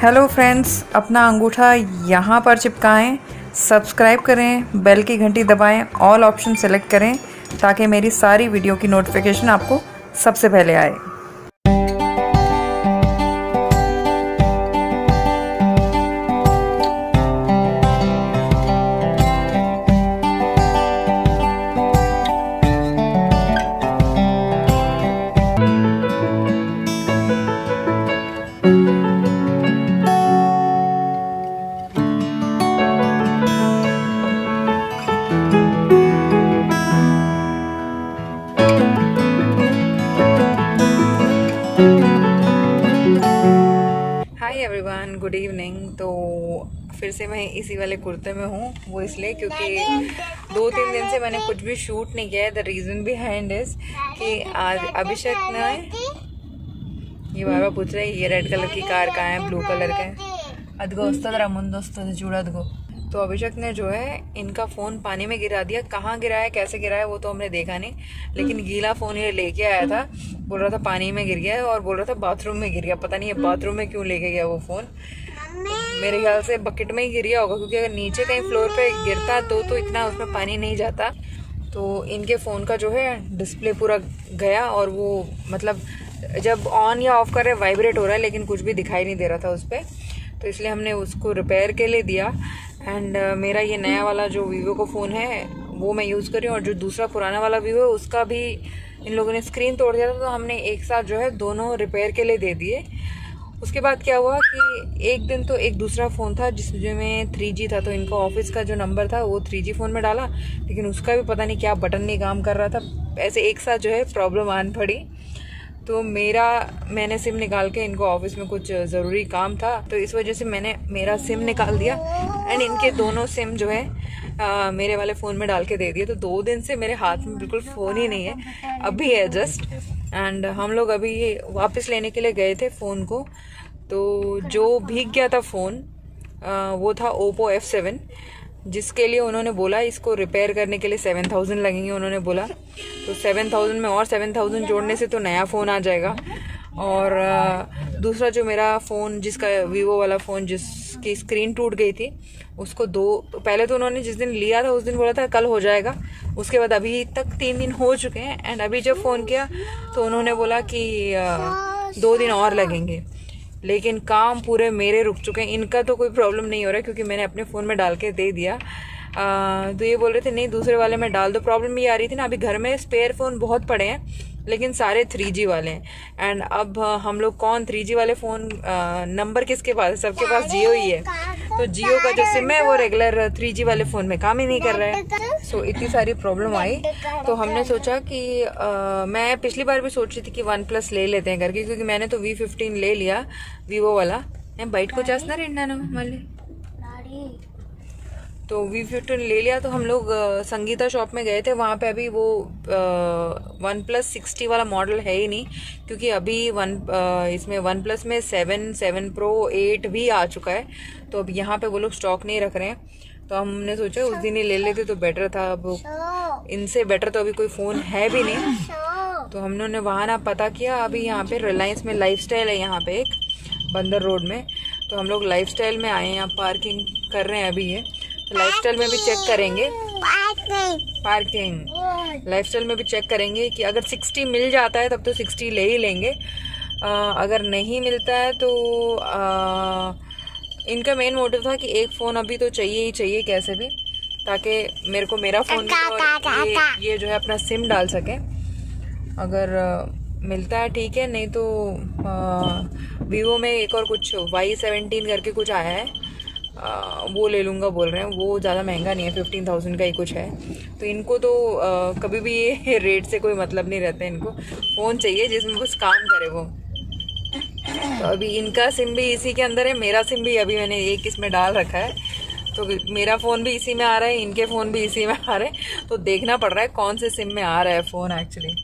Hello friends अपना अंगूठा यहाँ पर चिपकाएँ सब्सक्राइब करें बेल की घंटी दबाएँ ऑल ऑप्शन सेलेक्ट करें, ताकि मेरी सारी वीडियो की नोटिफिकेशन आपको सबसे पहले आए। मैं इसी वाले कुर्ते में हूँ वो इसलिए क्योंकि दो तीन दिन से मैंने कुछ भी शूट नहीं किया है। द रीज़न बिहाइंड इज़ कि आज अभिषेक न ये बाबा पूछ रहे ये रेड कलर की कार कहाँ है ब्लू कलर का? है अदगो वस्तरा मुंदोस्तो जुड़ा अदगो। तो अभिषेक ने जो है इनका फ़ोन पानी में गिरा दिया। कहाँ गिराया कैसे गिराया वो तो हमने देखा नहीं। लेकिन गीला फ़ोन ये लेके आया था। बोल रहा था पानी में गिर गया और बोल रहा था बाथरूम में गिर गया। पता नहीं ये बाथरूम में क्यों लेके गया वो फ़ोन मेरे ख्याल से बकेट में ही गिर गया होगा क्योंकि अगर नीचे कहीं फ्लोर पे गिरता तो तो इतना उसमें पानी नहीं जाता। तो इनके फ़ोन का जो है डिस्प्ले पूरा गया और वो मतलब जब ऑन या ऑफ़ कर रहे वाइब्रेट हो रहा है लेकिन कुछ भी दिखाई नहीं दे रहा था उस पर तो इसलिए हमने उसको रिपेयर के लिए दिया। एंड uh, मेरा ये नया वाला जो वीवो का फ़ोन है वो मैं यूज़ करी और जो दूसरा पुराना वाला वीवो है उसका भी इन लोगों ने स्क्रीन तोड़ दिया था तो हमने एक साथ जो है दोनों रिपेयर के लिए दे दिए। उसके बाद क्या हुआ कि एक दिन तो एक दूसरा फ़ोन था जिसमें थ्री जी था तो इनका ऑफ़िस का जो नंबर था वो थ्री जी फ़ोन में डाला। लेकिन उसका भी पता नहीं क्या बटन नहीं काम कर रहा था। ऐसे एक साथ जो है प्रॉब्लम आन पड़ी। तो मेरा मैंने सिम निकाल के इनको ऑफ़िस में कुछ ज़रूरी काम था। तो इस वजह से मैंने मेरा सिम निकाल दिया। एंड इनके दोनों सिम जो है आ, मेरे वाले फ़ोन में डाल के दे दिए। तो दो दिन से मेरे हाथ में बिल्कुल फ़ोन ही नहीं है। अभी है जस्ट एंड हम लोग अभी वापस लेने के लिए गए थे फ़ोन को। तो जो भीग गया था फ़ोन वो था ओप्पो एफ़ सेवन जिसके लिए उन्होंने बोला इसको रिपेयर करने के लिए सेवन थाउज़ेंड लगेंगे, उन्होंने बोला। तो सेवन थाउज़ेंड में और सेवन थाउज़ेंड जोड़ने से तो नया फ़ोन आ जाएगा। और दूसरा जो मेरा फ़ोन जिसका वीवो वाला फ़ोन जिसकी स्क्रीन टूट गई थी उसको दो पहले तो उन्होंने जिस दिन लिया था उस दिन बोला था कल हो जाएगा। उसके बाद अभी तक तीन दिन हो चुके हैं एंड अभी जब फ़ोन किया तो उन्होंने बोला कि दो दिन और लगेंगे। लेकिन काम पूरे मेरे रुक चुके हैं। इनका तो कोई प्रॉब्लम नहीं हो रहा क्योंकि मैंने अपने फ़ोन में डाल के दे दिया। आ, तो ये बोल रहे थे नहीं दूसरे वाले में डाल दो। प्रॉब्लम ये आ रही थी ना अभी घर में स्पेयर फ़ोन बहुत पड़े हैं लेकिन सारे थ्री वाले हैं। एंड अब हम लोग कौन थ्री वाले फ़ोन नंबर किसके पास है? सबके पास जियो ही है। तो जियो का जो सिम है वो रेगुलर थ्री वाले फ़ोन में काम ही नहीं कर रहा है। सो so, इतनी सारी प्रॉब्लम आई। तो हमने सोचा कि आ, मैं पिछली बार भी सोच रही थी कि वन प्लस ले लेते हैं करके क्योंकि मैंने तो वी फिफ्टीन ले लिया वीवो वाला। बैठ को चाहना रेंडा ना मल्ले तो वी फिफ्टीन ले लिया तो हम लोग संगीता शॉप में गए थे। वहाँ पे अभी वो वन प्लस सिक्सटी वाला मॉडल है ही नहीं, क्योंकि अभी वन इसमें वन प्लस में सेवन सेवन प्रो एट भी आ चुका है। तो अब यहाँ पे वो लोग स्टॉक नहीं रख रहे हैं। तो हमने सोचा, उस दिन ही ले लेते तो बेटर था। अब इनसे बेटर तो अभी कोई फ़ोन है भी नहीं। तो हमने वहाँ ना पता किया, अभी यहाँ पे रिलायंस में लाइफ है यहाँ पे एक, बंदर रोड में। तो हम लोग लाइफ में आए हैं, यहाँ पार्किंग कर रहे हैं अभी ये। लाइफस्टाइल में भी चेक करेंगे। पार्किंग लाइफस्टाइल में भी चेक करेंगे कि अगर 60 मिल जाता है तब तो 60 ले ही लेंगे। आ, अगर नहीं मिलता है तो आ, इनका मेन मोटिव था कि एक फ़ोन अभी तो चाहिए ही चाहिए कैसे भी ताकि मेरे को मेरा फ़ोन ये, ये जो है अपना सिम डाल सके। अगर आ, मिलता है ठीक है नहीं तो आ, वीवो में एक और कुछ वाई सेवेंटीन करके कुछ आया है। आ, वो ले लूँगा बोल रहे हैं। वो ज़्यादा महँगा नहीं है फिफ्टीन थाउज़ेंड का ही कुछ है। तो इनको तो आ, कभी भी ये रेट से कोई मतलब नहीं रहता है इनको। फ़ोन चाहिए जिसमें बस काम करे वो। तो अभी इनका सिम भी इसी के अंदर है मेरा सिम भी अभी मैंने एक इसमें डाल रखा है। तो मेरा फ़ोन भी इसी में आ रहा है इनके फ़ोन भी इसी में आ रहे हैं। तो देखना पड़ रहा है कौन से सिम में आ रहा है फ़ोन एक्चुअली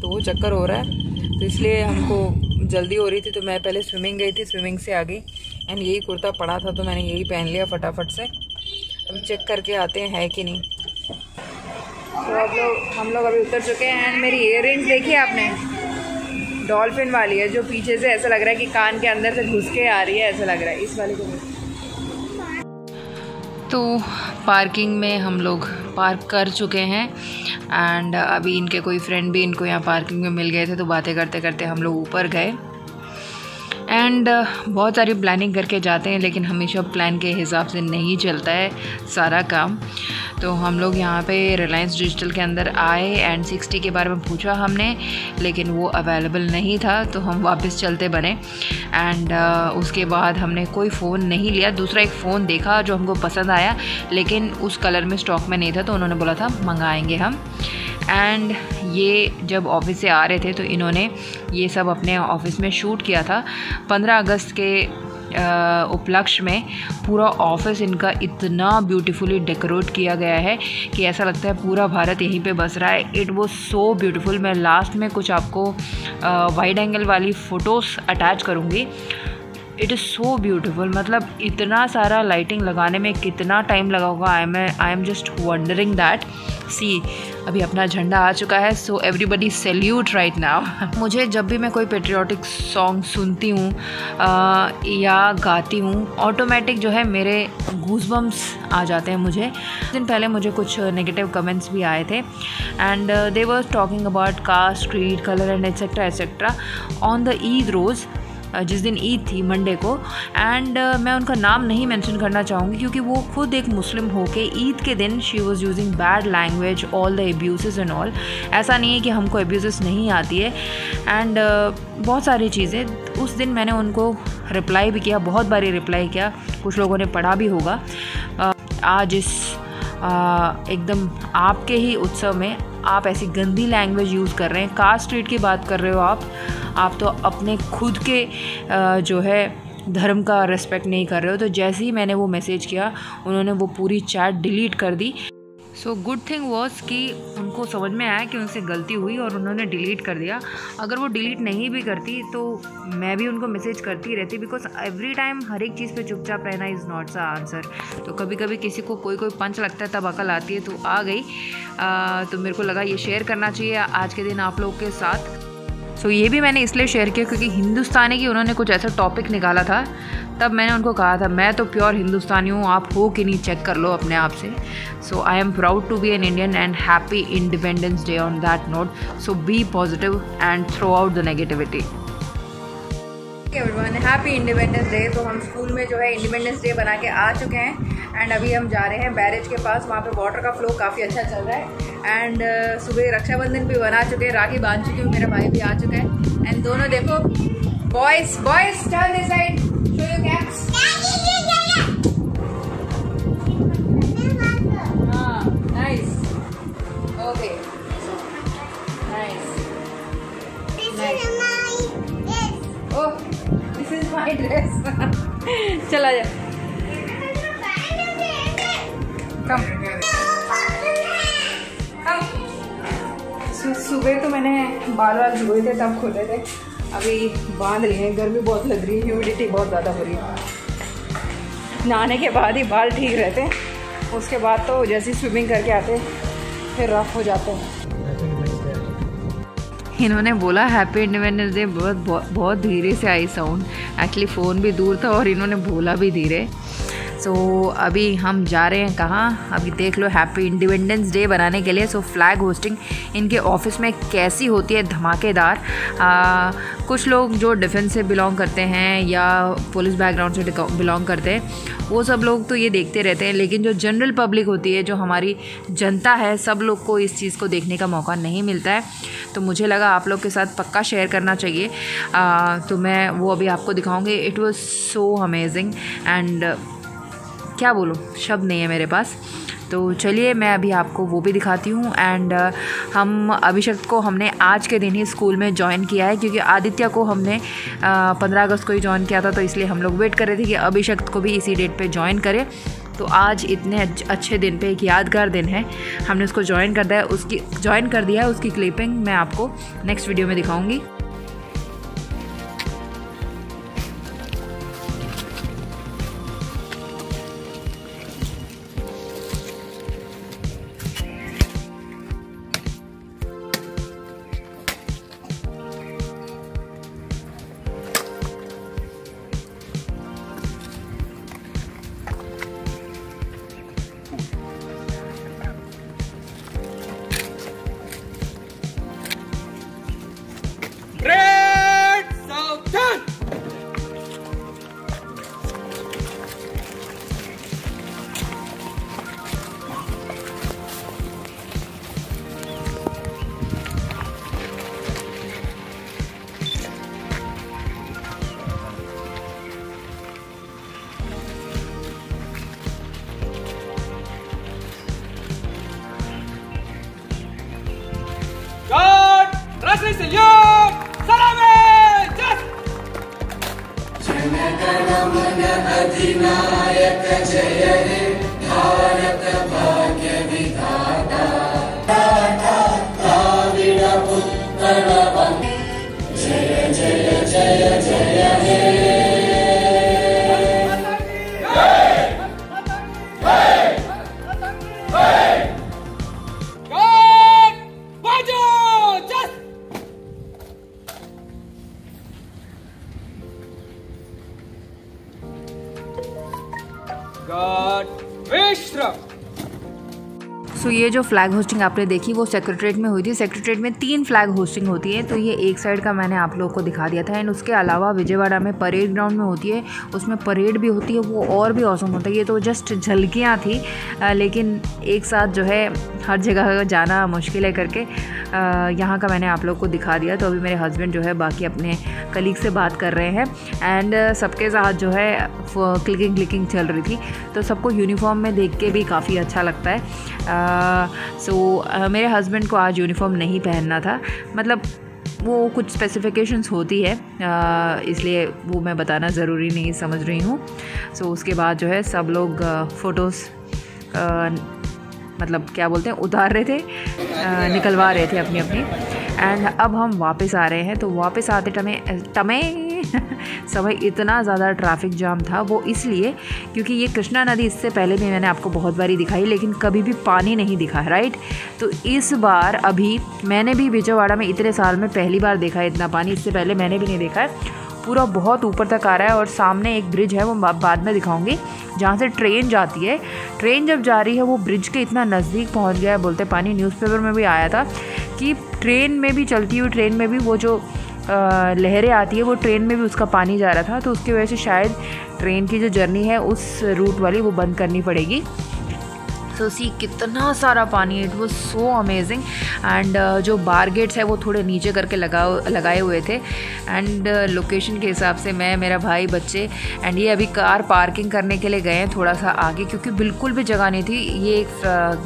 तो वो चक्कर हो रहा है। तो इसलिए हमको जल्दी हो रही थी तो मैं पहले स्विमिंग गई थी स्विमिंग से आ गई एंड यही कुर्ता पड़ा था तो मैंने यही पहन लिया फटाफट से। अभी चेक करके आते हैं, है कि नहीं। तो अब लोग, हम लोग अभी उतर चुके हैं एंड मेरी इयर देखी आपने? डॉल्फिन वाली है, जो पीछे से ऐसा लग रहा है कि कान के अंदर से घुस के आ रही है, ऐसा लग रहा है। इस वाले को तो पार्किंग में हम लोग पार्क कर चुके हैं एंड अभी इनके कोई फ्रेंड भी इनको यहाँ पार्किंग में मिल गए थे तो बातें करते करते हम लोग ऊपर गए। एंड uh, बहुत सारी प्लानिंग करके जाते हैं लेकिन हमेशा प्लान के हिसाब से नहीं चलता है सारा काम। तो हम लोग यहाँ पे रिलायंस डिजिटल के अंदर आए एंड सिक्सटी के बारे में पूछा हमने लेकिन वो अवेलेबल नहीं था तो हम वापस चलते बने। एंड uh, उसके बाद हमने कोई फ़ोन नहीं लिया। दूसरा एक फ़ोन देखा जो हमको पसंद आया लेकिन उस कलर में स्टॉक में नहीं था तो उन्होंने बोला था मंगाएँगे हम। एंड ये जब ऑफ़िस से आ रहे थे तो इन्होंने ये सब अपने ऑफ़िस में शूट किया था। 15 अगस्त के उपलक्ष्य में पूरा ऑफ़िस इनका इतना ब्यूटीफुली डेकोरेट किया गया है कि ऐसा लगता है पूरा भारत यहीं पे बस रहा है। इट वो सो ब्यूटीफुल मैं लास्ट में कुछ आपको वाइड एंगल वाली फ़ोटोज़ अटैच करूँगी। इट इज़ सो ब्यूटिफुल मतलब इतना सारा लाइटिंग लगाने में कितना टाइम लगा होगा? I am I am just wondering that see अभी अपना झंडा आ चुका है so everybody salute right now मुझे जब भी मैं कोई पेट्रियाटिक सॉन्ग सुनती हूँ या गाती हूँ ऑटोमेटिक जो है मेरे गूजबम्स आ जाते हैं मुझे। दिन पहले मुझे कुछ नेगेटिव कमेंट्स भी आए थे and they were talking about caste creed colour and etcetera etcetera on the Eid रोज़ जिस दिन ईद थी मंडे को एंड मैं उनका नाम नहीं मेंशन करना चाहूँगी क्योंकि वो खुद एक मुस्लिम हो के ईद के दिन she was using bad language all the abuse and all ऐसा नहीं है कि हमको एब्यूज़ नहीं आती है। एंड बहुत सारी चीज़ें। उस दिन मैंने उनको रिप्लाई भी किया, बहुत बारी रिप्लाई किया। कुछ लोगों ने पढ़ा भी होगा। आज इस एकदम आपके ही उत्सव में आप ऐसी गंदी लैंग्वेज यूज़ कर रहे हैं। कास्ट स्ट्रीट की बात कर रहे हो आप आप तो अपने खुद के जो है, धर्म का रेस्पेक्ट नहीं कर रहे हो। तो जैसे ही मैंने वो मैसेज किया, उन्होंने वो पूरी चैट डिलीट कर दी। सो गुड थिंग वॉज़ कि उनको समझ में आया कि उनसे गलती हुई और उन्होंने डिलीट कर दिया। अगर वो डिलीट नहीं भी करती तो मैं भी उनको मैसेज करती रहती बिकॉज़ एवरी टाइम हर एक चीज़ पे चुपचाप रहना इज़ नॉट सा आंसर तो कभी कभी किसी को कोई कोई पंच लगता है तब अकल आती है तो आ गई। आ, तो मेरे को लगा ये शेयर करना चाहिए आज के दिन आप लोग के साथ। सो ये भी मैंने इसलिए शेयर किया क्योंकि हिंदुस्तानी की उन्होंने कुछ ऐसा टॉपिक निकाला था। तब मैंने उनको कहा था, मैं तो प्योर हिंदुस्तानी हूँ, आप हो कि नहीं चेक कर लो अपने आप से. So I am proud to be an Indian and happy independence day on that note so be positive and throw out the negativity everyone happy independence day तो हम स्कूल में जो है इंडिपेंडेंस डे बना के आ चुके हैं। एंड अभी हम जा रहे हैं बैरेज के पास वहाँ पे वाटर का फ्लो काफ़ी अच्छा चल रहा है। एंड uh, सुबह रक्षाबंधन भी बना चुके हैं राखी बाँध चुकी हूँ मेरा भाई भी आ चुका है। एंड दोनों देखो boys boys turn this side show your caps nice okay nice oh this is my dress चला जा कम सुबह तो मैंने बाल वाल धोए थे, तब खोले थे। अभी बाँध लिए हैं, गर्मी बहुत लग रही है ह्यूमिडिटी बहुत ज़्यादा हो रही है। नहाने के बाद ही बाल ठीक रहते हैं। उसके बाद तो जैसे स्विमिंग करके आते फिर रफ हो जाते हैं। इन्होंने बोला हैप्पी इंडिपेंडेंस डे बहुत बहुत धीरे से आई साउंड एक्चुअली फ़ोन भी दूर था और इन्होंने बोला भी धीरे। सो so, अभी हम जा रहे हैं कहाँ? अभी देख लो हैप्पी इंडिपेंडेंस डे बनाने के लिए। सो फ्लैग होस्टिंग इनके ऑफ़िस में कैसी होती है? धमाकेदार। आ, कुछ लोग जो डिफेंस से बिलोंग करते हैं या पुलिस बैकग्राउंड से बिलोंग करते हैं वो सब लोग तो ये देखते रहते हैं। लेकिन जो जनरल पब्लिक होती है जो हमारी जनता है सब लोग को इस चीज़ को देखने का मौका नहीं मिलता है। तो मुझे लगा आप लोग के साथ पक्का शेयर करना चाहिए। आ, तो मैं वो अभी आपको दिखाऊँगी। It was so amazing and क्या बोलूँ? शब्द नहीं है मेरे पास। तो चलिए मैं अभी आपको वो भी दिखाती हूँ। एंड uh, हम अभिषेक को हमने आज के दिन ही स्कूल में ज्वाइन किया है क्योंकि आदित्य को हमने पंद्रह uh, अगस्त को ही ज्वाइन किया था तो इसलिए हम लोग वेट कर रहे थे कि अभिषेक को भी इसी डेट पे ज्वाइन करें। तो आज इतने अच्छे दिन पे एक यादगार दिन है। हमने उसको ज्वाइन कर दिया उसकी ज्वाइन कर दिया है उसकी क्लिपिंग मैं आपको नेक्स्ट वीडियो में दिखाऊँगी। today. सो ये जो फ्लैग होस्टिंग आपने देखी वो सेक्रेटरीट में हुई थी। सेक्रेटरीट में तीन फ्लैग होस्टिंग होती है तो ये एक साइड का मैंने आप लोगों को दिखा दिया था। एंड उसके अलावा विजयवाड़ा में परेड ग्राउंड में होती है उसमें परेड भी होती है वो और भी औसम होता है। ये तो जस्ट झलकियाँ थी आ, लेकिन एक साथ जो है हर जगह जाना मुश्किल है करके यहाँ का मैंने आप लोग को दिखा दिया। तो अभी मेरे हस्बैंड जो है बाकी अपने कलीग से बात कर रहे हैं। एंड सबके साथ जो है क्लिकिंग क्लिकिंग चल रही थी। तो सबको यूनिफॉर्म में देख के भी काफ़ी अच्छा लगता है। सो so, मेरे हस्बैंड को आज यूनिफॉर्म नहीं पहनना था। मतलब वो कुछ स्पेसिफिकेशंस होती है इसलिए वो मैं बताना ज़रूरी नहीं समझ रही हूँ। सो so, उसके बाद जो है सब लोग फ़ोटोज़ मतलब क्या बोलते हैं उतार रहे थे निकलवा रहे थे अपनी अपनी एंड अब हम वापस आ रहे हैं तो वापस आते टमे टमे समय इतना ज़्यादा ट्रैफ़िक जाम था वो इसलिए क्योंकि ये कृष्णा नदी, इससे पहले भी मैंने आपको बहुत बारी दिखाई, लेकिन कभी भी पानी नहीं दिखा राइट तो इस बार अभी मैंने भी विजयवाड़ा में इतने साल में पहली बार देखा है इतना पानी, इससे पहले मैंने भी नहीं देखा है। पूरा बहुत ऊपर तक आ रहा है और सामने एक ब्रिज है, वो बाद में दिखाऊँगी, जहाँ से ट्रेन जाती है। ट्रेन जब जा रही है, वो ब्रिज के इतना नज़दीक पहुँच गया है, बोलते पानी न्यूज़पेपर में भी आया था कि ट्रेन में भी चलती हुई, ट्रेन में भी वो जो लहरें आती है वो ट्रेन में भी उसका पानी जा रहा था तो उसकी वजह से शायद ट्रेन की जो जर्नी है उस रूट वाली वो बंद करनी पड़ेगी। सो सी कितना सारा पानी it was so amazing and जो बार गेट्स है वो थोड़े नीचे करके लगा लगाए हुए थे। एंड लोकेशन uh, के हिसाब से मैं मेरा भाई बच्चे एंड ये अभी कार पार्किंग करने के लिए गए हैं थोड़ा सा आगे क्योंकि बिल्कुल भी जगह नहीं थी। ये एक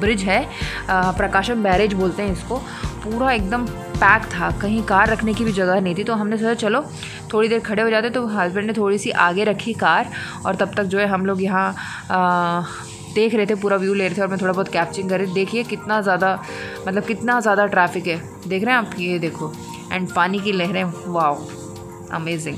ब्रिज है प्रकाशम बैरेज बोलते हैं इसको। पूरा एकदम पैक था, कहीं कार रखने की भी जगह नहीं थी तो हमने सोचा चलो, थोड़ी देर खड़े हो जाते तो हस्बैंड ने थोड़ी सी आगे रखी कार और तब तक जो है हम लोग यहाँ देख रहे थे, पूरा व्यू ले रहे थे और मैं थोड़ा बहुत कैप्चिंग कर रही थी। देखिए कितना ज़्यादा मतलब कितना ज़्यादा ट्रैफ़िक है। देख रहे हैं आप? ये देखो। एंड पानी की लहरें वाओ अमेजिंग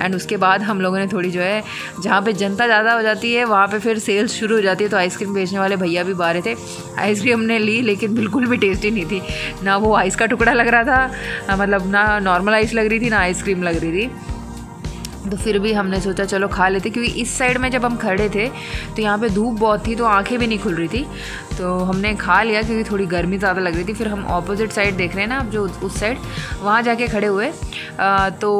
एंड उसके बाद हम लोगों ने थोड़ी जो है, जहाँ पे जनता ज़्यादा हो जाती है, वहाँ पे फिर सेल्स शुरू हो जाती है तो आइसक्रीम बेचने वाले भैया भी बाहर थे। आइसक्रीम हमने ली, लेकिन बिल्कुल भी टेस्टी नहीं थी। ना वो आइस का टुकड़ा लग रहा था मतलब ना नॉर्मल आइस लग रही थी, ना आइसक्रीम लग रही थी। तो फिर भी हमने सोचा चलो खा लेते क्योंकि इस साइड में जब हम खड़े थे तो यहाँ पे धूप बहुत थी तो आँखें भी नहीं खुल रही थी। तो हमने खा लिया क्योंकि थोड़ी गर्मी ज़्यादा लग रही थी। फिर हम ऑपोजिट साइड देख रहे हैं ना जो उस साइड वहाँ जाके खड़े हुए। आ, तो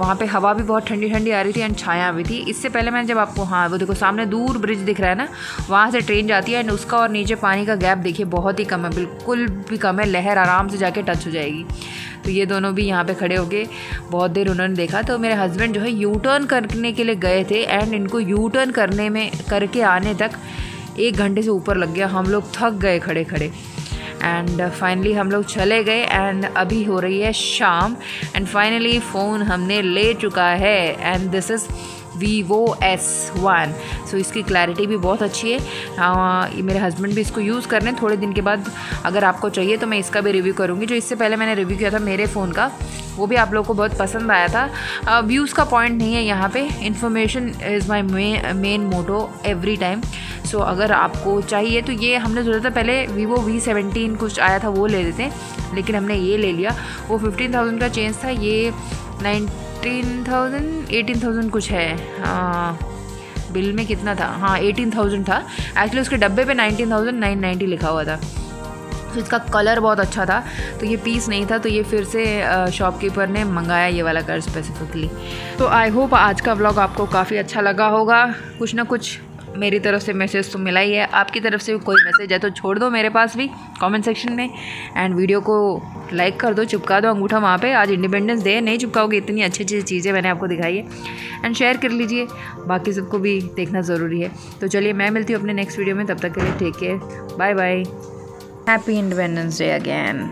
वहाँ पे हवा भी बहुत ठंडी ठंडी आ रही थी एंड छाया भी थी। इससे पहले मैंने जब आपको हाँ वो देखो सामने दूर ब्रिज दिख रहा है ना वहाँ से ट्रेन जाती है एंड उसका और नीचे पानी का गैप देखिए बहुत ही कम है। बिल्कुल भी कम है लहर आराम से जाके टच हो जाएगी। तो ये दोनों भी यहाँ पे खड़े होके बहुत देर उन्होंने देखा। तो मेरे हस्बैंड जो है यू टर्न करने के लिए गए थे एंड इनको यू टर्न करने में, करके आने तक एक घंटे से ऊपर लग गया। हम लोग थक गए खड़े खड़े एंड फाइनली हम लोग चले गए एंड अभी हो रही है शाम। एंड फाइनली फ़ोन हमने ले चुका है। And this is Vivo S one so इसकी क्लैरिटी भी बहुत अच्छी है। आ, मेरे हस्बैंड भी इसको यूज़ कर रहे हैं। थोड़े दिन के बाद अगर आपको चाहिए तो मैं इसका भी रिव्यू करूँगी। जो इससे पहले मैंने रिव्यू किया था मेरे फ़ोन का वो भी आप लोगों को बहुत पसंद आया था। व्यूज़ का पॉइंट नहीं है यहाँ पे। Information is my main motto every time so अगर आपको चाहिए तो ये हमने सोचा था पहले वीवो वी सेवेंटीन कुछ आया था वो ले लेते लेकिन हमने ये ले लिया। वो फिफ्टीन थाउज़ेंड का चेंज था। ये nine eighteen thousand eighteen thousand कुछ है। आ, बिल में कितना था? हाँ एटीन थाउज़ेंड था। एक्चुअली उसके डब्बे पे नाइनटीन थाउज़ेंड नाइन नाइन्टी लिखा हुआ था। तो इसका कलर बहुत अच्छा था। तो ये पीस नहीं था तो ये फिर से शॉपकीपर ने मंगाया ये वाला कलर स्पेसिफिकली तो आई होप आज का व्लॉग आपको काफ़ी अच्छा लगा होगा। कुछ ना कुछ मेरी तरफ़ से मैसेज तो मिला ही है। आपकी तरफ़ से कोई मैसेज है तो छोड़ दो मेरे पास भी कमेंट सेक्शन में। एंड वीडियो को लाइक कर दो, चिपका दो अंगूठा वहाँ पे। आज इंडिपेंडेंस डे नहीं चिपकाओगे? इतनी अच्छी अच्छी चीज़ें मैंने आपको दिखाई है। एंड शेयर कर लीजिए। बाकी सबको भी देखना ज़रूरी है। तो चलिए, मैं मिलती हूँ अपने नेक्स्ट वीडियो में। तब तक के लिए take care bye bye happy independence day again